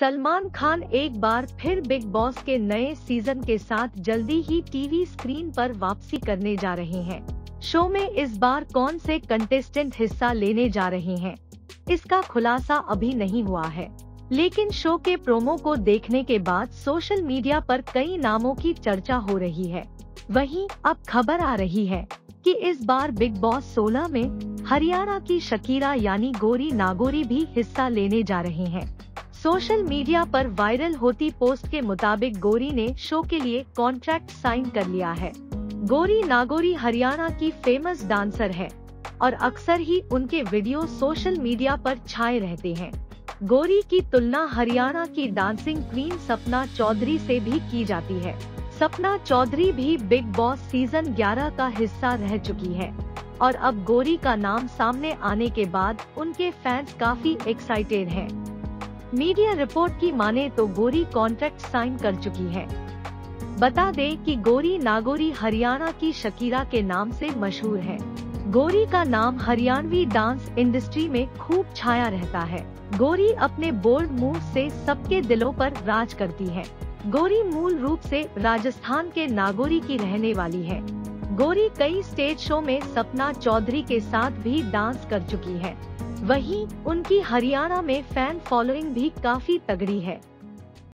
सलमान खान एक बार फिर big boss के नए सीज़न के साथ जल्दी ही टीवी स्क्रीन पर वापसी करने जा रहे हैं। शो में इस बार कौन से कंटेस्टेंट हिस्सा लेने जा रहे हैं? इसका खुलासा अभी नहीं हुआ है। लेकिन शो के प्रोमो को देखने के बाद सोशल मीडिया पर कई नामों की चर्चा हो रही है। वहीं अब खबर आ रही है कि इस बार बिग बॉस 16 में हरियाणा की शकीरा यानी गोरी नागोरी भी हिस्सा लेने जा रहे हैं। सोशल मीडिया पर वायरल होती पोस्ट के मुताबिक गोरी ने शो के लिए कॉन्ट्रैक्ट साइन कर लिया है। गोरी नागोरी हरियाणा की फ़ेमस डांसर है और अक्सर ही उनके वीडियो सोशल मीडिया पर छाए रहते हैं। गोरी की तुलना हरियाणा की डांसिंग क्वीन सपना चौधरी से भी की जाती है। सपना चौधरी भी बिग बॉस सीज़न 11 का हिस्सा रह चुकी है और अब गोरी का नाम सामने आने के बाद उनके फैंस काफ़ी एक्साइटेड हैं। मीडिया रिपोर्ट की माने तो गोरी कॉन्ट्रैक्ट साइन कर चुकी है। बता दें कि गोरी नागोरी हरियाणा की शकीरा के नाम से मशहूर है। गोरी का नाम हरियाणवी डांस इंडस्ट्री में खूब छाया रहता है। गोरी अपने बोल्ड मूव से सबके दिलों पर राज करती है। गोरी मूल रूप से राजस्थान के नागोरी की रहने वाली है। गोरी कई स्टेज शो में सपना चौधरी के साथ भी डांस कर चुकी है। वहीं उनकी हरियाणा में फ़ैन फॉलोइंग भी काफ़ी तगड़ी है।